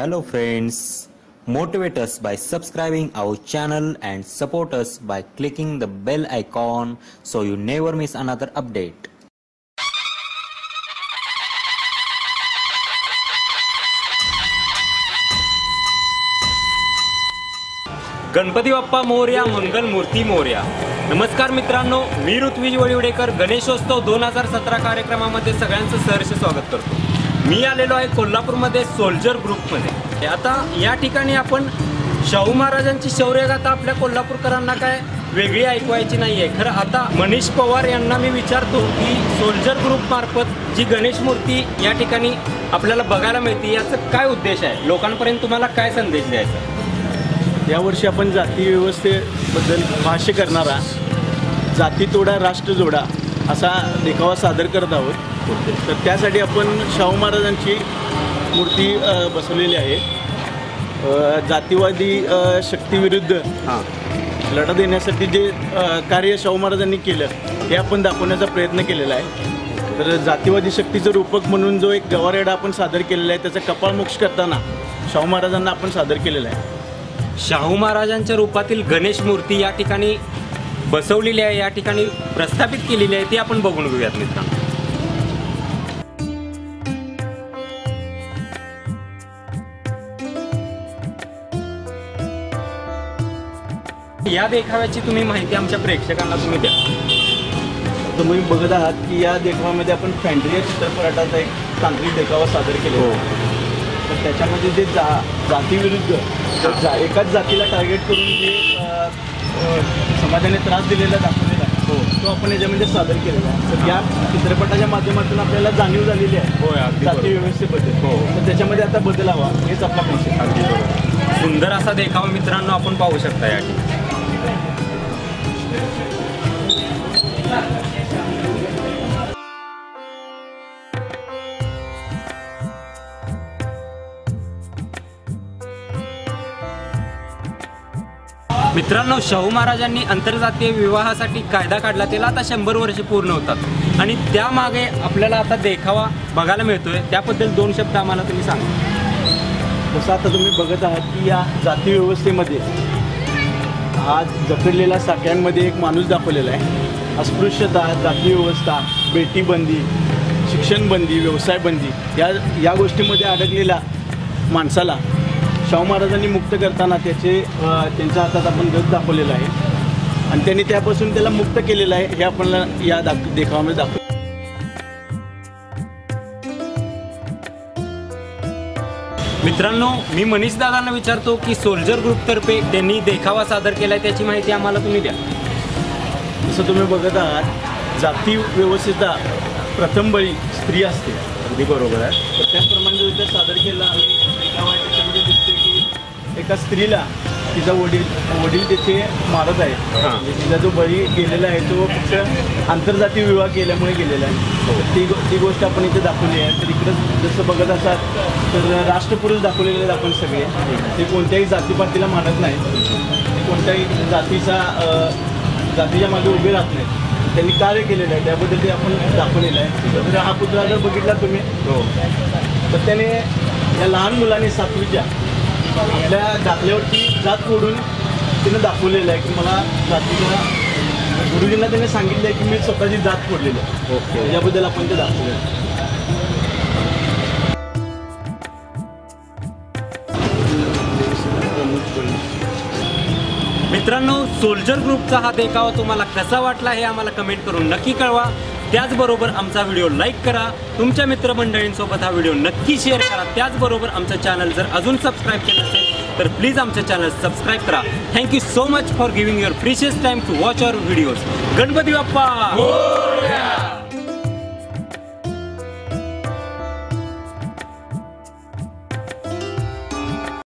Hello friends, motivate us by subscribing our channel and support us by clicking the bell icon so you never miss another update. Ganpati Bappa Morya Mangal Murti Morya नमस्कार मित्रांनो मी ऋत्विज वळिवडेकर गणेशोत्सव दोन हजार सतरा कार्यक्रमामध्ये सगळ्यांचं सहर्ष स्वागत करतो मी आलेलो आहे कोल्हापूरमध्ये सोल्जर ग्रुपमध्ये. आता या ठिकाणी आपण शाहू महाराजांची शौर्यगाथा आपल्या कोल्हापूरकरांना काय वेगळी ऐकवायची नाही आहे खरं आता मनीष पवार यांना मी विचारतो की सोल्जर ग्रुपमार्फत जी गणेश मूर्ती या ठिकाणी आपल्याला बघायला मिळते याचं काय उद्देश आहे? लोकांपर्यंत तुम्हाला काय संदेश द्यायचा? यावर्षी आपण जाती व्यवस्थेबद्दल भाष्य करणारा जाती तोडा राष्ट्र जोडा असा देखावा सादर करत आहोत. तर त्यासाठी आपण शाहू महाराजांची मूर्ती बसवलेली आहे. जातीवादी शक्तीविरुद्ध हां. लढा देण्यासाठी जे कार्य शाहू महाराजांनी केलं हे आपण दाखवण्याचा प्रयत्न केलेला आहे. तर जातीवादी शक्तीचं रूपक म्हणून जो एक गवारेडा आपण सादर केलेला आहे त्याचा कपाळमोक्ष करताना शाहू महाराजांना आपण सादर केलेला आहे. शाहू महाराजांच्या रूपातील गणेश मूर्ती या ठिकाणी बसवलेली आहे या ठिकाणी प्रस्थापित केलेली आहे ती आपण बघून घेऊयात मित्रांनो. या देखाव्याची तुम्ही माहिती आमच्या प्रेक्षकांना तुम्ही द्या. तुम्ही बघत आहात की या देखाव्यामध्ये आपण फॅन्ड्रिया चित्रपटाचा एक तांत्रिक देखावा सादर केला हो. तर त्याच्यामध्ये जे जा जातीविरुद्ध जा एकाच जातीला टार्गेट करून जे समाजाने त्रास दिलेला दाखवलेला आहे. हो. तो आपण याच्यामध्ये सादर केलेला आहे. तर या चित्रपटाच्या माध्यमातून आपल्याला जाणीव झालेली होय, आहे अगदी जाती बरोबर. व्यवस्थेबद्दल. हो. तर त्याच्यामध्ये आता बदल हवा हेच आपला कॉन्सेप्ट सुंदर असा देखावा मित्रांनो आपण पाहू शकता या ठिकाणी. मित्रांनो शाहू महाराजांनी आंतरजातीय विवाहासाठी कायदा काढला. त्याला आता शंभर वर्ष पूर्ण होतात. आणि त्यामागे आपल्याला आता देखावा बघायला मिळतोय. त्याबद्दल दोन शब्द आम्हाला तुम्ही सांगा. जसं आता तुम्ही बघत आहात की या जाती व्यवस्थेमध्ये आज जखडलेल्या साक्यांमध्ये एक माणूस दाखवलेला आहे. अस्पृश्यता जाती व्यवस्था बेटीबंदी शिक्षणबंदी व्यवसायबंदी या या गोष्टीमध्ये अडकलेल्या माणसाला शाहू महाराजांनी मुक्त करताना त्याचे त्यांच्या हातात आपण गज दाखवलेला आहे. आणि त्यांनी त्यापासून त्याला मुक्त केलेलं आहे हे आपल्याला या दाख देखावामध्ये दाखव मित्रांनो मी मनीष दादांना विचारतो की सोल्जर ग्रुपतर्फे त्यांनी देखावा सादर केलाय त्याची माहिती आम्हाला तुम्ही द्या. जसं तुम्ही बघत आहात जाती व्यवस्थेचा प्रथम बळी स्त्री असते. अगदी बरोबर आहे. तर त्याचप्रमाणे सादर केला आम्ही एका स्त्रीला तिचा वडील वडील तिथे मारत आहे. म्हणजे तिचा जो बळी गेलेला आहे तो फक्त आंतरजातीय विवाह केल्यामुळे गेलेला आहे. हो. ती गो- ती गोष्ट आपण इथे दाखवली आहे. तर इकडं जसं बघत असाल तर राष्ट्रपुरुष दाखवलेले आहेत आपण सगळे. ते कोणत्याही जातीपातीला मानत नाही. ते कोणत्याही जातीचा जातीच्या मागे उभे राहत नाहीत. त्यांनी कार्य केलेलं आहे. त्याबद्दल ते आपण दाखवलेलं आहे. तर हा पुतळा जर बघितला तुम्ही हो. तर त्याने या लहान मुलांनी सातवीच्या आपल्या दाखल्यावरती जात ओढून तिनं दाखवलेलं आहे की मला जातीला गुरुजींना त्याने सांगितलं आहे की मी स्वतःची जात फोडलेली आहे. ओके. याबद्दल आपण ते दाखवलेलं आहे मित्रांनो सोल्जर ग्रुपचा हा देखावा तुम्हाला कसा वाटला हे आम्हाला कमेंट करून नक्की कळवा. त्याचबरोबर आमचा व्हिडिओ लाईक करा. तुमच्या मित्रमंडळींसोबत हा व्हिडिओ नक्की शेअर करा. त्याचबरोबर आमचं चॅनल जर अजून सबस्क्राईब केलं असेल तर प्लीज आमचं चॅनल सबस्क्राईब करा. Thank you so much for giving your precious time to watch our videos Ganpati Bappa!